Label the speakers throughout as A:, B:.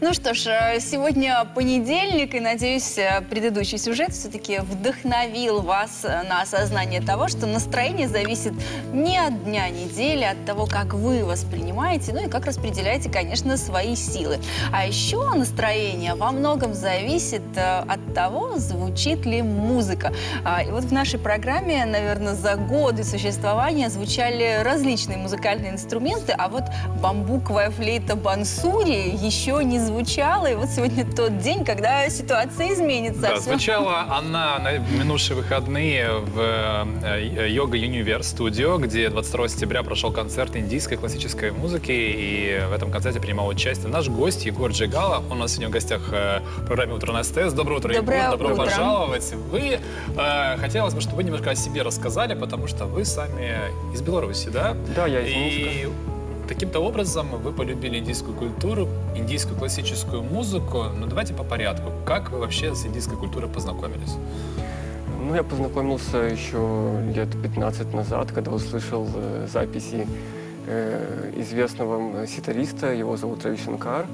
A: Ну что ж, э, сегодня понедельник, и, надеюсь, э, предыдущий сюжет все-таки вдохновил вас э, на осознание того, что настроение зависит не от дня недели, а от того, как вы воспринимаете, ну и как распределяете, конечно, свои силы. А еще настроение во многом зависит от того, звучит ли музыка. А, и вот в нашей программе, наверное, за годы существования звучали различные музыкальные инструменты, а вот бамбуковая флейта бансури еще не звучала. И вот сегодня тот день, когда ситуация изменится.
B: Да, звучала она на минувшие выходные в Йога Юнивер студио, где 22 сентября прошел концерт индийской классической музыки. И в этом концерте принимал участие наш гость Егор Джигала. Он у нас сегодня в гостях э, в программе «Утро на СТС». Доброе утро,
A: Доброе
B: Егор. Добро
A: утро.
B: пожаловать. Вы, э, хотелось бы, чтобы вы немножко о себе рассказали, потому что вы сами из Беларуси, да?
C: Да, я из
B: И
C: Минска.
B: Таким-то образом вы полюбили индийскую культуру, индийскую классическую музыку. Но давайте по порядку. Как вы вообще с индийской культурой познакомились?
C: Ну, я познакомился еще лет 15 назад, когда услышал э, записи э, известного ситариста, его зовут Рави Шанкар.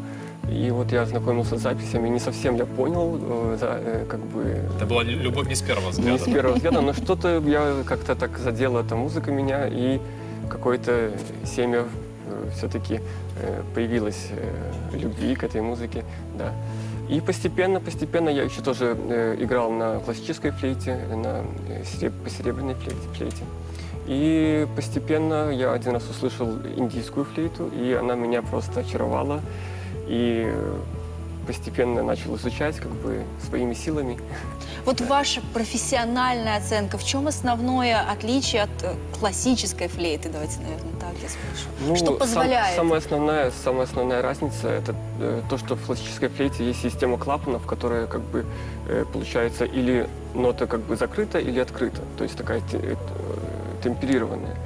C: И вот я ознакомился с записями, не совсем я понял, э, за- э, как бы
B: Это была лю- любовь не с первого взгляда.
C: не с первого взгляда, но что-то я как-то так задела эта музыка меня, и какое-то семя все-таки появилось э, любви к этой музыке, да. И постепенно, постепенно я еще тоже э, играл на классической флейте, на э, серебряной флейте. И постепенно я один раз услышал индийскую флейту, и она меня просто очаровала. И э, постепенно начал изучать как бы своими силами.
A: Вот ваша профессиональная оценка, в чем основное отличие от э, классической флейты? Давайте, наверное, так я спрошу.
C: Ну,
A: что
C: сам-
A: позволяет?
C: самая, основная, самая основная разница это э, то, что в классической флейте есть система клапанов, которая как бы э, получается или нота как бы закрыта, или открыта, то есть такая те- э, темперированная.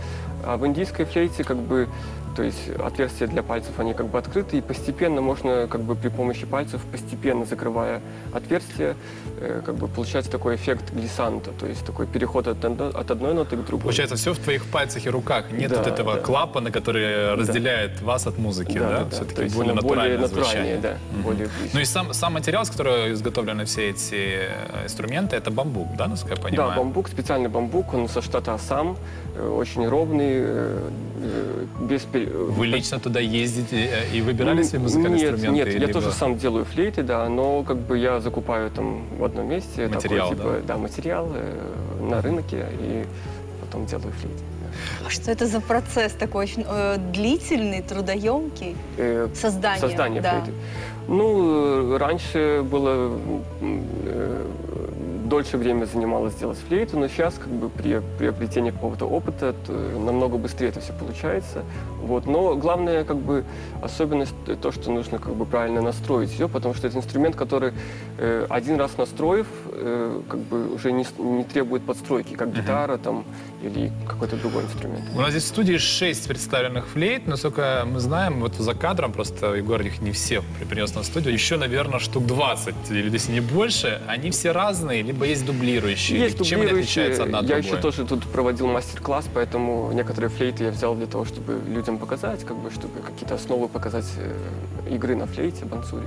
C: А в индийской флейте как бы то есть отверстия для пальцев, они как бы открыты, и постепенно можно как бы при помощи пальцев, постепенно закрывая отверстия, э, как бы получать такой эффект глиссанта, то есть такой переход от, от одной ноты к другой.
B: Получается, все в твоих пальцах и руках. Нет
C: Да,
B: вот этого
C: да.
B: клапана, который разделяет вас от музыки, да?
C: то
B: Все-таки
C: есть
B: более натуральное
C: более
B: звучание.
C: натуральнее, да,
B: Мгм.
C: более.
B: Ну и сам, сам материал, из которого изготовлены все эти э, инструменты, это бамбук, да, насколько я понимаю?
C: Да, бамбук, специальный бамбук, он со штата Ассам, э, очень ровный, без... пер-
B: Вы лично туда ездите э, и выбирали себе музыкальные
C: нет,
B: инструменты?
C: Нет, я
B: либо-
C: тоже сам делаю флейты, да, но как бы я закупаю там в одном месте
B: Материал,
C: такой, типа, да, материал э, на рынке и потом делаю флейты. да.
A: А что это за процесс такой очень э, длительный, трудоемкий?
C: Э,
A: Создание.
C: Создание
A: да.
C: флейты. Ну, э, раньше было э, дольше время занималось делать флейту, но сейчас как бы при приобретении какого-то опыта намного быстрее это все получается. Вот. Но главное как бы особенность то, что нужно как бы правильно настроить ее, потому что это инструмент, который э, один раз настроив, э, как бы уже не, не требует подстройки, как гитара там или какой-то другой инструмент.
B: У нас здесь в студии шесть представленных флейт, насколько мы знаем, вот за кадром, просто Егор их не все при- принес на студию, еще, наверное, штук 20, или если не больше, они все разные, либо есть дублирующие.
C: Есть
B: Чем они
C: дублирующие.
B: отличаются одна от
C: Я
B: другой?
C: еще тоже тут проводил мастер-класс, поэтому некоторые флейты я взял для того, чтобы людям показать, как бы, чтобы какие-то основы показать э, игры на флейте, бансури.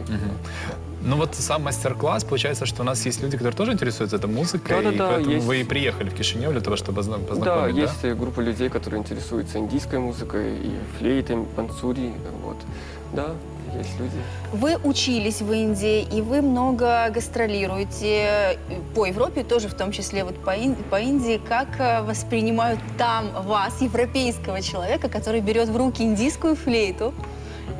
B: Ну вот сам мастер-класс, получается, что у нас есть люди, которые тоже интересуются этой музыкой, и
C: Да-да-да,
B: поэтому
C: есть.
B: вы и приехали в Кишинев для того, чтобы озна-
C: Да,
B: да?
C: есть э, группа людей, которые интересуются индийской музыкой, и флейтой, бансури, вот. Да, есть люди.
A: Вы учились в Индии, и вы много гастролируете э, по Европе, тоже в том числе вот по, Ин- по Индии. Как э, воспринимают там вас, европейского человека, который берет в руки индийскую флейту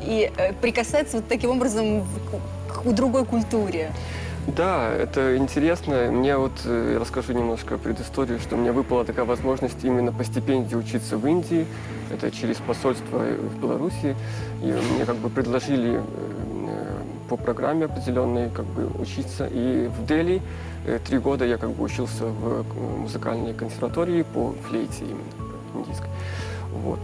A: и э, прикасается вот таким образом в- к другой культуре?
C: Да, это интересно. Мне вот, э, я расскажу немножко предысторию, что мне выпала такая возможность именно по стипендии учиться в Индии. Это через посольство в Беларуси. И мне как бы предложили э, э, по программе определенной как бы учиться. И в Дели э, три года я как бы учился в э, музыкальной консерватории по флейте именно индийской. Вот.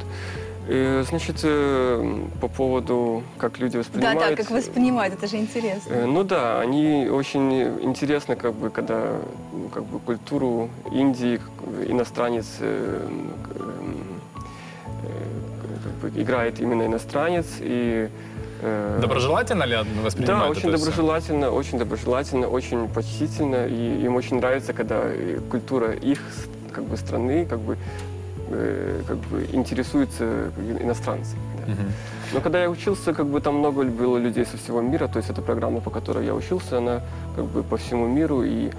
C: Э, Значит, э, по поводу, как люди
A: Да,
C: воспринимают...
A: да, как воспринимают, это же интересно.
C: Э, Ну да, они очень интересно, как бы, когда ну, как бы культуру Индии как- иностранец э, э, как бы играет именно иностранец и э,
B: Доброжелательно ли
C: Да,
B: воспринимают
C: очень
B: это всё?
C: доброжелательно, очень доброжелательно, очень почтительно, и им очень нравится, когда э, культура их как бы страны как бы э, как бы интересуется иностранцы. да.
B: Мгм.
C: Но когда я учился, как бы там много было людей со всего мира, то есть эта программа, по которой я учился, она как бы по всему миру и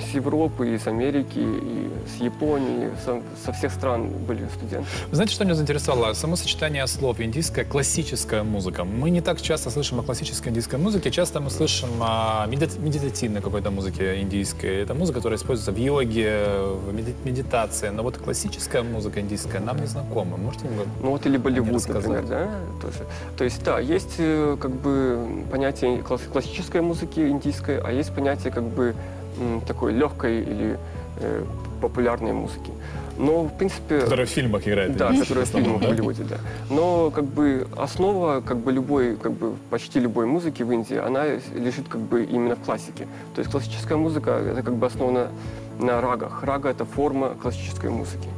C: с Европы, и с Америки, и с Японии, со, со всех стран были студенты.
B: Вы знаете, что меня заинтересовало? Само сочетание слов индийская классическая музыка. Мы не так часто слышим о классической индийской музыке, часто мы слышим о меди- медитативной какой-то музыке индийской. Это музыка, которая используется в йоге, в меди- медитации. Но вот классическая музыка индийская нам не знакома. Можете вы-
C: Ну вот или Болливуд, например, да, тоже. То есть, да, есть э, как бы понятие класс- классической музыки индийской, а есть понятие как бы такой легкой или э, популярной музыки. Но, в принципе...
B: которая в фильмах играет?
C: Да, которая в фильмах в? Голливуде, да. Но как бы основа как бы любой, как бы почти любой музыки в Индии, она лежит как бы именно в классике. То есть классическая музыка это как бы основана на рагах. Рага это форма классической музыки.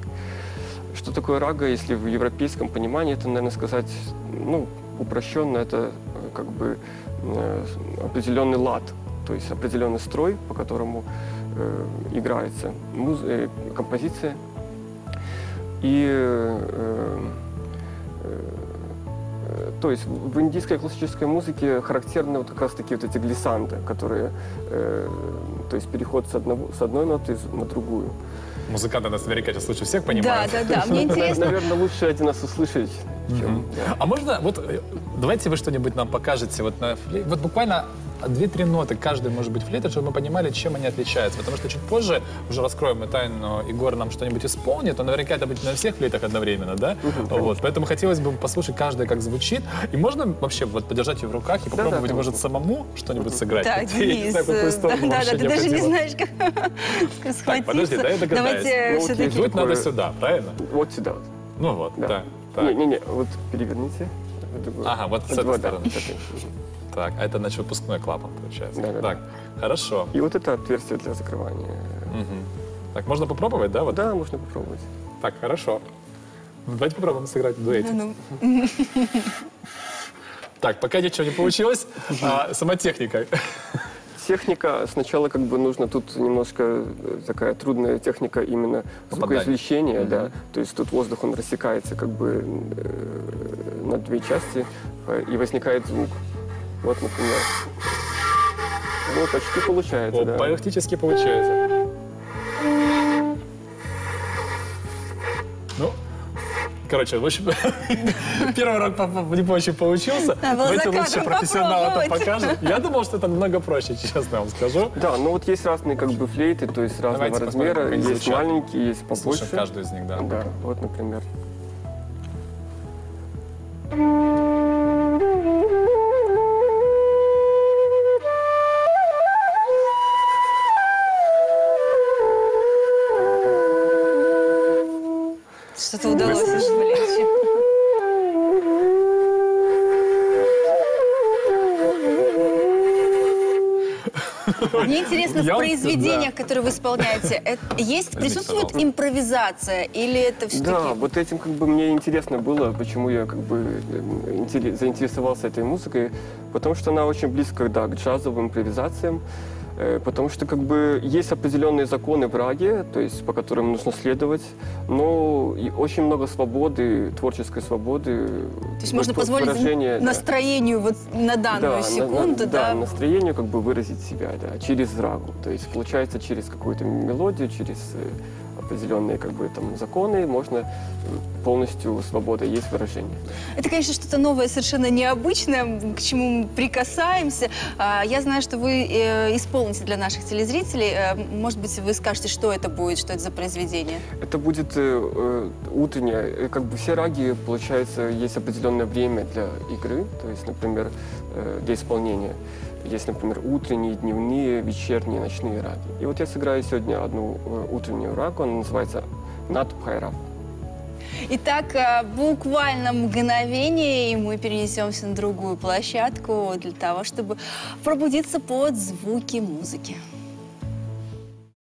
C: Что такое рага, если в европейском понимании, это, наверное, сказать, ну, упрощенно, это э, как бы э, определенный лад, то есть определенный строй, по которому э, играется муз- э, композиция. И э, э, то есть в индийской классической музыке характерны вот как раз таки вот эти глиссанды, которые, э, то есть переход с, одного, с одной ноты на другую.
B: Музыканты нас наверняка сейчас лучше всех
A: Да,
B: понимают.
A: да, да. Мне интересно,
C: Наверное, лучше один раз услышать, чем... Да.
B: А можно, вот э, давайте вы что-нибудь нам покажете, вот, на флей- вот буквально две-три ноты, каждый может быть флейта, чтобы мы понимали, чем они отличаются. Потому что чуть позже уже раскроем мы тайну, Егор нам что-нибудь исполнит, но наверняка это будет на всех флейтах одновременно, да? вот, поэтому хотелось бы послушать каждый, как звучит. И можно вообще вот подержать ее в руках и попробовать,
C: конечно.
B: может, самому что-нибудь сыграть?
A: Да, Денис, да, да, да, ты даже не знаешь, как схватиться.
B: подожди, дай я догадаюсь.
A: Давайте
C: Ну,
A: все-таки...
B: Дуть надо сюда, правильно?
C: Вот сюда вот.
B: Ну вот,
C: Да.
B: Да. Так.
C: Не-не-не, вот переверните.
B: Ага, вот с этой
C: вот, да,
B: стороны. Так, а это значит выпускной клапан, получается.
C: Да-да-да.
B: Так, хорошо.
C: И вот это отверстие для закрывания.
B: Мгм. Так, можно попробовать, да? Вот?
C: Да, можно попробовать.
B: Так, хорошо. Ну, Давайте попробуем сыграть в дуэте.
A: Ну,
B: Так, пока ничего не получилось, а, сама техника.
C: Техника, сначала как бы нужно, тут немножко э, такая трудная техника именно
B: Попадание.
C: звукоизвлечения, да. То есть тут воздух, он рассекается как бы э, на две части, э, и возникает звук. Вот, например. Ну, почти получается,
B: О,
C: да.
B: практически получается. Короче, в общем, первый по- не очень получился.
A: За
B: лучше
A: кадром
B: профессионал это покажет. Я думал, что это намного проще, честно вам скажу.
C: Да, ну вот есть разные как бы флейты, то есть разного размера, есть маленькие, есть побольше.
B: Слушаем каждую из них, да.
C: Да, вот, например.
A: Что-то удалось извлечь. Мне интересно, в произведениях, которые вы исполняете, это- есть, присутствует импровизация или это все-таки...
C: Да, вот этим как бы мне интересно было, почему я как бы э, интере- заинтересовался этой музыкой, потому что она очень близка, да, к джазовым импровизациям, э, потому что как бы есть определенные законы в раге, то есть по которым нужно следовать, но очень много свободы, творческой свободы.
A: То есть можно позволить
C: выражения, да.
A: настроению вот на данную
C: Да, на-
A: секунду,
C: на-
A: да,
C: настроению как бы выразить себя, да, через рагу. То есть получается через какую-то мелодию, через э, определенные как бы там законы можно э, полностью свобода есть выражение.
A: Это, конечно, что-то новое, совершенно необычное, к чему мы прикасаемся. А, Я знаю, что вы э, исполните для наших телезрителей. Э, Может быть, вы скажете, что это будет, что это за произведение?
C: Это будет утреннее, как бы все раги, получается, есть определенное время для игры, то есть, например, для исполнения. Есть, например, утренние, дневные, вечерние, ночные раги. И вот я сыграю сегодня одну э, утреннюю рагу, она называется Над Бхайрав.
A: Итак, э, буквально мгновение, и мы перенесемся на другую площадку для того, чтобы пробудиться под звуки музыки.